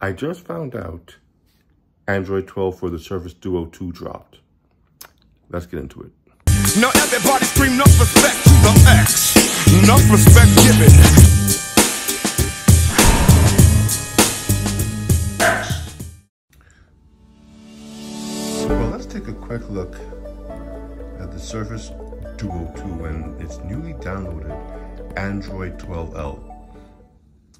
I just found out Android 12 for the Surface Duo 2 dropped. Let's get into it. Now everybody scream enough respect to the X. Enough respect given. Well, let's take a quick look at the Surface Duo 2 and its newly downloaded Android 12L.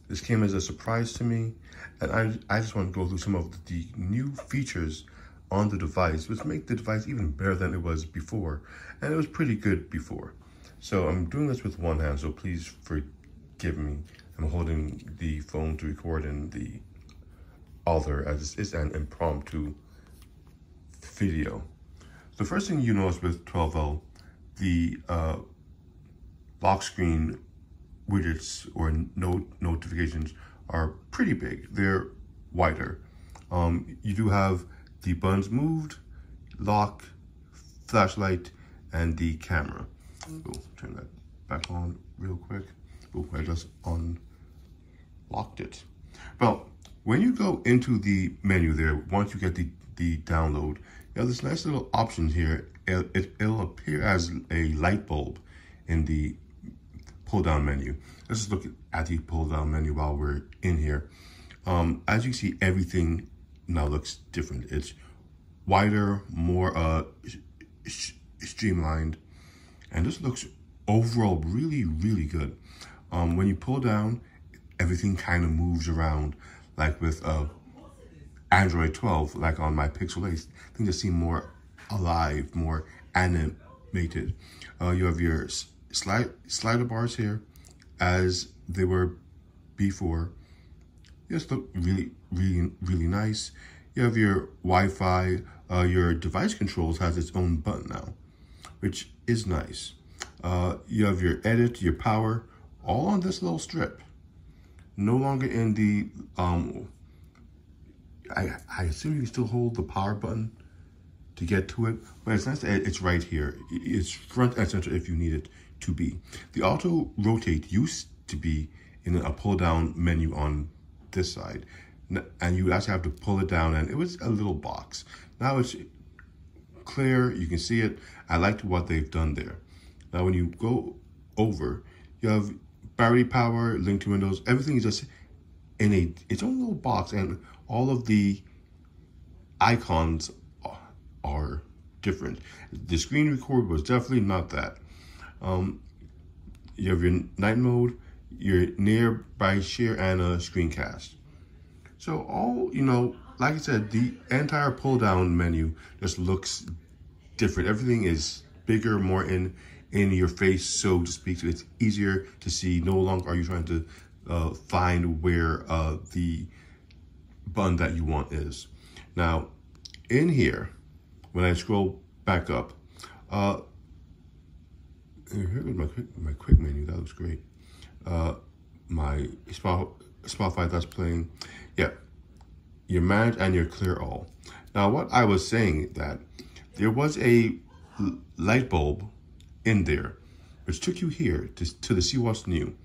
This came as a surprise to me, and I, I just want to go through some of the new features on the device, which make the device even better than it was before. And it was pretty good before. So I'm doing this with one hand, so please forgive me. I'm holding the phone to record in the other as it's an impromptu video. The first thing you notice with 12L, the uh, lock screen widgets or note notifications are pretty big. They're wider. Um, you do have the buttons moved, lock, flashlight, and the camera. Oh, turn that back on real quick. Oh, I just unlocked it. Well, when you go into the menu there, once you get the, the download, you have this nice little option here. It, it, it'll appear as a light bulb in the pull down menu. Let's just look at the pull down menu while we're in here. Um, as you see, everything now looks different. It's wider, more uh, streamlined, and this looks overall really, really good. Um, when you pull down, everything kind of moves around, like with uh, Android 12, like on my Pixel 8, things just seem more alive, more animated. Uh, you have your slide slider bars here as they were before. Just look really, really, really nice. You have your Wi-Fi, uh, your device controls has its own button now, which is nice. Uh, you have your edit, your power, all on this little strip. No longer in the, um, I, I assume you still hold the power button to get to it, but it's nice it's right here. It's front and center if you need it to be. The auto rotate used to be in a pull down menu on this side and you actually have to pull it down and it was a little box. Now it's clear, you can see it. I liked what they've done there. Now when you go over, you have battery power, link to Windows, everything is just in a its own little box and all of the icons are different. The screen record was definitely not that. Um, you have your night mode, your nearby share, and a screencast. So all, you know, like I said, the entire pull down menu just looks different. Everything is bigger, more in in your face, so to speak. So it's easier to see. No longer are you trying to uh, find where uh, the button that you want is. Now, in here, when I scroll back up, uh, here is my quick, my quick menu. That looks great. Uh, my Spotify that's playing. Yeah, your manage and your clear all. Now, what I was saying that there was a light bulb in there, which took you here to, to the see what's new.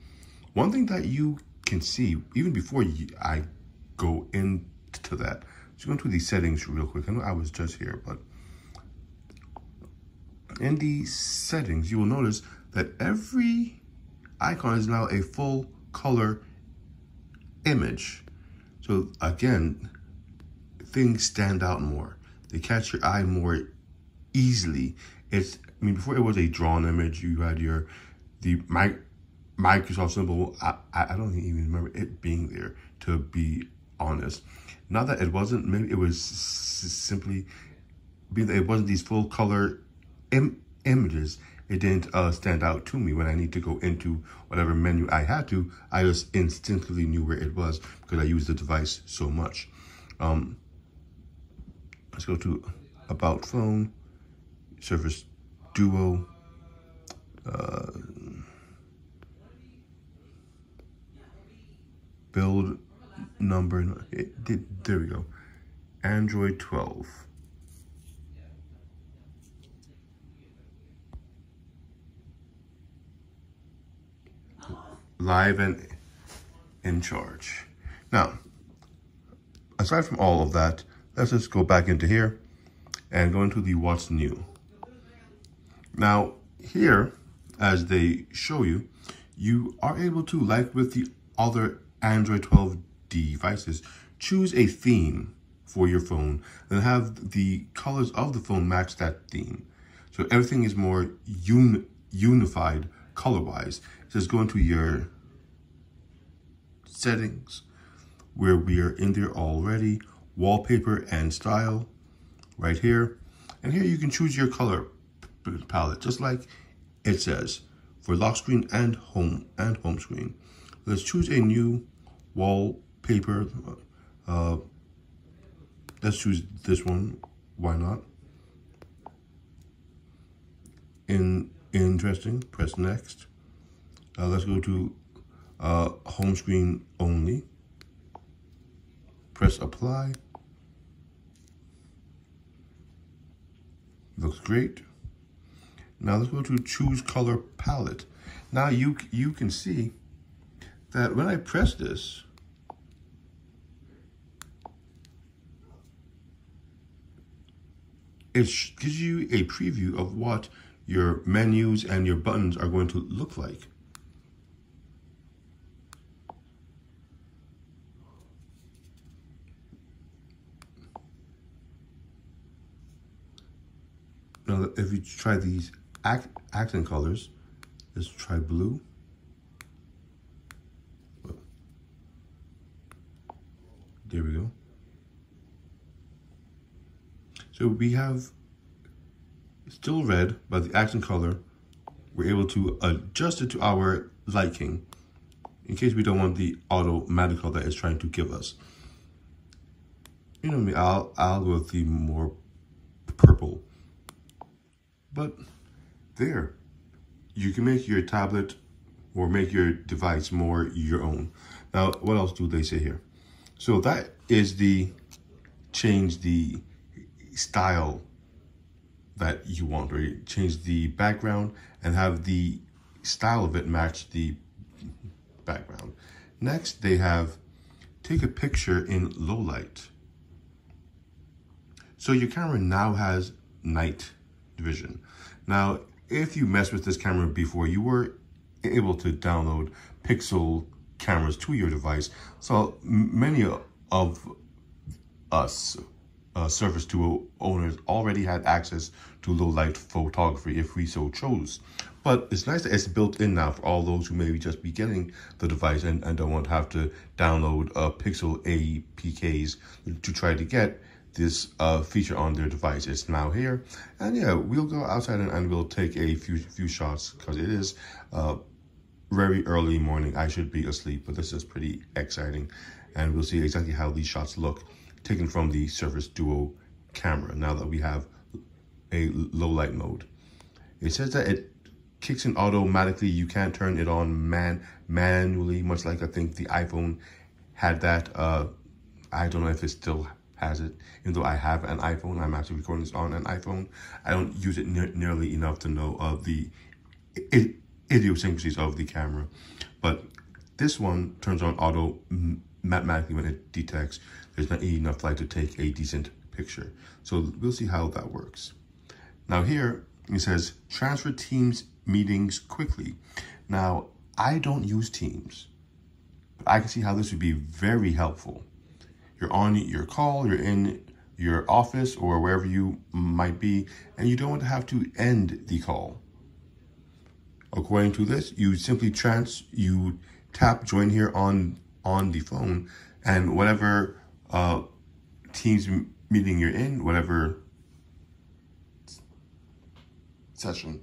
One thing that you can see, even before you, I go into that, let's go into the settings real quick. I know I was just here, but in the settings, you will notice that every icon is now a full color image. So again, things stand out more. They catch your eye more easily. It's, I mean, before it was a drawn image, you had your, the my, Microsoft symbol. I, I don't even remember it being there, to be honest. Not that it wasn't, maybe it was simply, being that it wasn't these full color Im images, it didn't uh, stand out to me when I need to go into whatever menu I had to. I just instinctively knew where it was because I use the device so much. Um, let's go to About Phone, Surface Duo. Uh, build number, it there we go. Android 12. Live and in charge. Now, aside from all of that, let's just go back into here and go into the what's new. Now, here, as they show you, you are able to, like with the other Android 12 devices, choose a theme for your phone and have the colors of the phone match that theme. So everything is more un unified color-wise. Just go into your settings where we are in there already, wallpaper and style right here. And here you can choose your color palette, just like it says for lock screen and home and home screen. Let's choose a new wallpaper. Uh, let's choose this one. Why not? In interesting. Press next. Uh, let's go to uh, home screen only. Press apply. Looks great. Now let's go to choose color palette. Now you, you can see that when I press this, it gives you a preview of what your menus and your buttons are going to look like. Now, if you try these accent colors, let's try blue. There we go. So we have still red, but the accent color, we're able to adjust it to our liking in case we don't want the automatic color that it's trying to give us. You know me, I'll, I'll go with the more purple. But there, you can make your tablet or make your device more your own. Now, what else do they say here? So that is the change the style that you want, right? Change the background and have the style of it match the background. Next, they have take a picture in low light. So your camera now has night vision. Now, if you messed with this camera before, you were able to download pixel cameras to your device. So many of us uh, Surface Duo owners already had access to low light photography if we so chose. But it's nice that it's built in now for all those who maybe just be getting the device and, and don't want to have to download uh, Pixel APKs to try to get this uh, feature on their device. It's now here. And yeah, we'll go outside and, and we'll take a few few shots because it is uh, very early morning. I should be asleep, but this is pretty exciting. And we'll see exactly how these shots look taken from the Surface Duo camera now that we have a low light mode. It says that it kicks in automatically. You can't turn it on man manually, much like I think the iPhone had that. Uh, I don't know if it still has it. Even though I have an iPhone, I'm actually recording this on an iPhone. I don't use it ne nearly enough to know of the idiosyncrasies of the camera. But this one turns on auto mathematically when it detects there's not enough light to take a decent picture. So we'll see how that works. Now here, it says transfer Teams meetings quickly. Now, I don't use Teams, but I can see how this would be very helpful. You're on your call, you're in your office or wherever you might be, and you don't want to have to end the call. According to this, you simply trans, you tap join here on on the phone and whatever uh, Teams meeting you're in, whatever session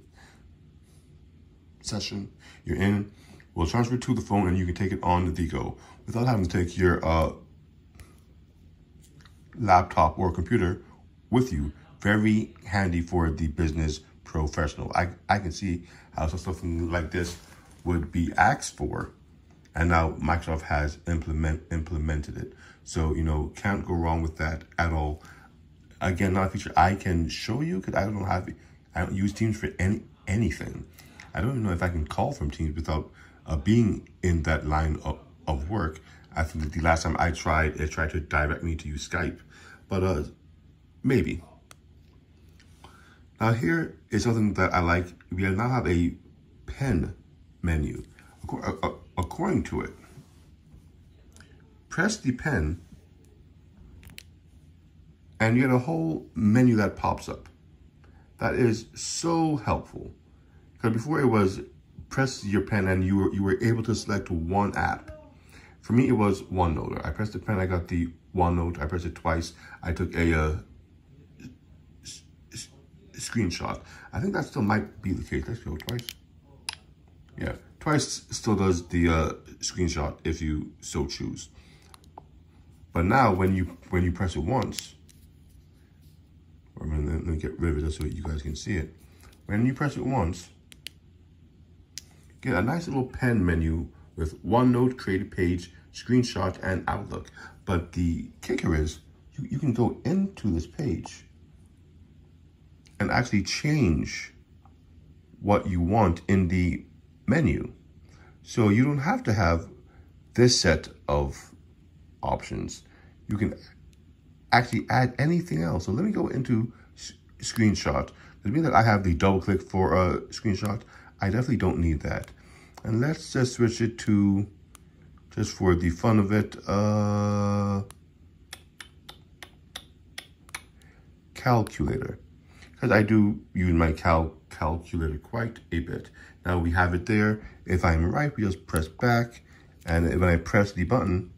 session you're in will transfer to the phone and you can take it on the go without having to take your uh, laptop or computer with you. Very handy for the business professional. I, I can see how something like this would be asked for and now Microsoft has implement implemented it. So, you know, can't go wrong with that at all. Again, not a feature I can show you because I don't have, I don't use Teams for any anything. I don't even know if I can call from Teams without uh, being in that line of, of work. I think the last time I tried, it tried to direct me to use Skype, but uh, maybe. Now here is something that I like. We now have a pen menu. According to it, press the pen and you get a whole menu that pops up. That is so helpful. Because before it was press your pen and you were, you were able to select one app. For me, it was OneNote. I pressed the pen, I got the OneNote. I pressed it twice. I took a uh, screenshot. I think that still might be the case. Let's go twice. Yeah, twice still does the uh, screenshot if you so choose. But now when you when you press it once, or let me get rid of it so you guys can see it. When you press it once, get a nice little pen menu with OneNote, Create Page, Screenshot, and Outlook. But the kicker is, you, you can go into this page and actually change what you want in the menu. So you don't have to have this set of options. You can actually add anything else. So let me go into screenshot. Does it mean that I have the double click for a screenshot? I definitely don't need that. And let's just switch it to, just for the fun of it, uh, calculator. Because I do use my cal calculator quite a bit. Now we have it there. If I'm right, we just press back. And when I press the button,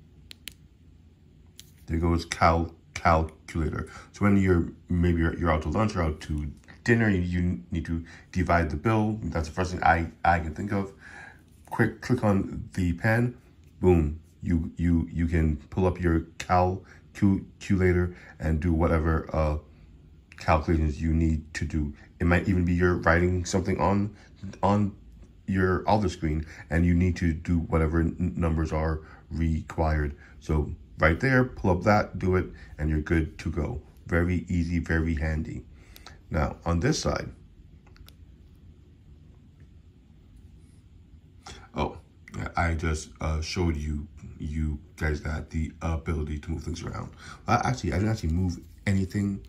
there goes cal calculator. So when you're maybe you're, you're out to lunch or out to dinner, you, you need to divide the bill. That's the first thing I, I can think of. Quick click on the pen, boom. You you you can pull up your cal calculator and do whatever uh, calculations you need to do. It might even be you're writing something on on your other screen and you need to do whatever numbers are required. So right there, pull up that, do it, and you're good to go. Very easy, very handy. Now, on this side, oh, I just uh, showed you you guys that the ability to move things around. Uh, actually, I didn't actually move anything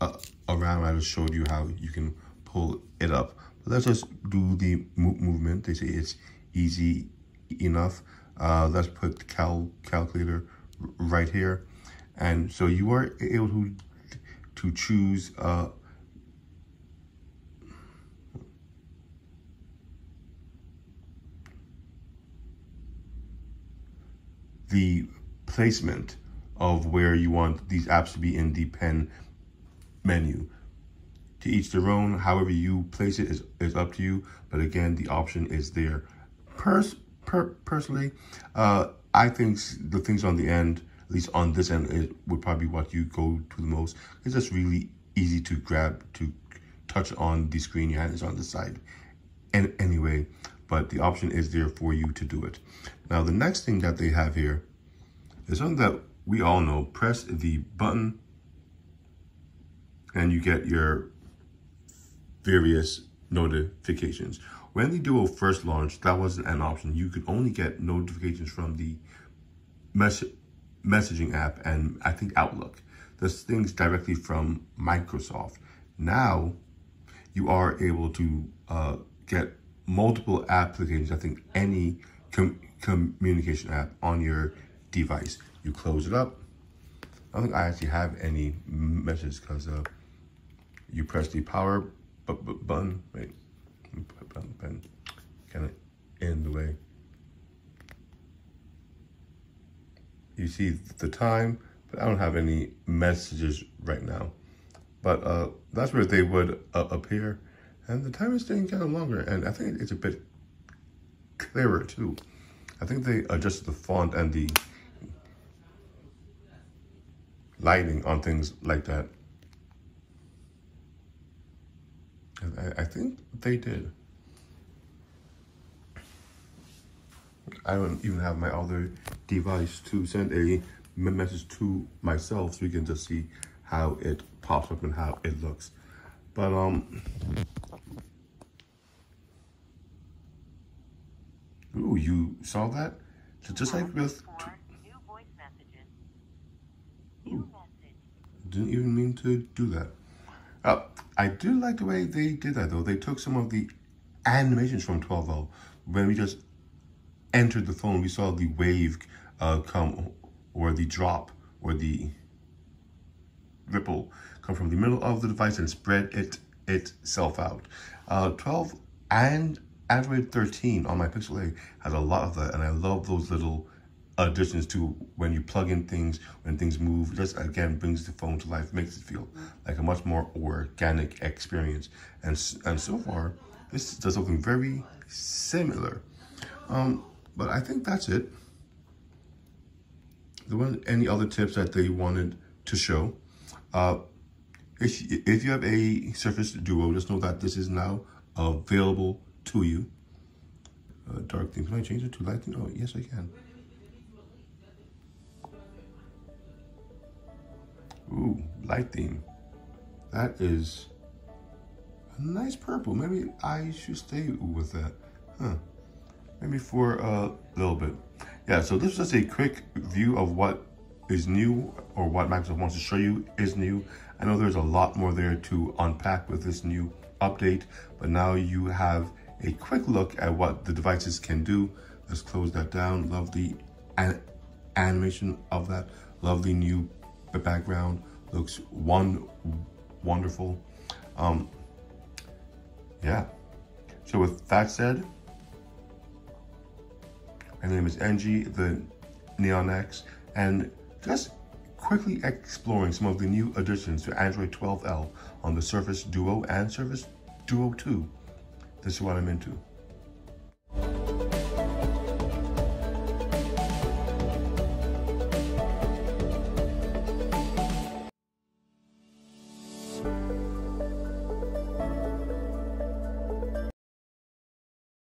uh, around. I just showed you how you can pull it up. But let's just do the mo movement. They say it's easy enough. Uh, let's put the cal calculator right here. And so you are able to, to choose uh, the placement of where you want these apps to be in the pen menu. To each their own, however you place it is, is up to you. But again, the option is there. Pers per personally, uh, I think the things on the end, at least on this end, it would probably be what you go to the most. It's just really easy to grab, to touch on the screen. Your hand is on the side. And anyway, but the option is there for you to do it. Now, the next thing that they have here is something that we all know. Press the button and you get your various notifications. When the Duo first launched, that wasn't an option. You could only get notifications from the mes messaging app and I think Outlook. Those things directly from Microsoft. Now, you are able to uh, get multiple applications, I think any com communication app on your device. You close it up. I don't think I actually have any messages because uh, you press the power button. Wait, pen kind of in the way. You see the time, but I don't have any messages right now. But uh, that's where they would uh, appear. And the time is getting kind of longer. And I think it's a bit clearer too. I think they adjusted the font and the lighting on things like that. I, I think they did. I don't even have my other device to send a message to myself so we can just see how it pops up and how it looks. But um Ooh, you saw that? So just like with, didn't even mean to do that. Uh, I do like the way they did that though. They took some of the animations from 12L. When we just entered the phone, we saw the wave uh, come, or the drop, or the ripple come from the middle of the device and spread it itself out. Uh, 12 and Android 13 on my Pixel 8 has a lot of that, and I love those little additions to when you plug in things, when things move, just again brings the phone to life, makes it feel like a much more organic experience. And and so far, this does something very similar. Um, but I think that's it. There weren't any other tips that they wanted to show. Uh, if, if you have a Surface Duo, just know that this is now available to you. Uh, dark theme. Can I change it to light theme? Oh, yes, I can. Ooh, light theme. That is a nice purple. Maybe I should stay with that. Huh. Maybe for a little bit. Yeah, so this is just a quick view of what is new or what Microsoft wants to show you is new. I know there's a lot more there to unpack with this new update, but now you have a quick look at what the devices can do. Let's close that down. Love the an animation of that. Lovely new background. Looks one wonderful. Um, yeah. So with that said, my name is NG, the Neon X, and just quickly exploring some of the new additions to Android 12L on the Surface Duo and Surface Duo 2. This is what I'm into.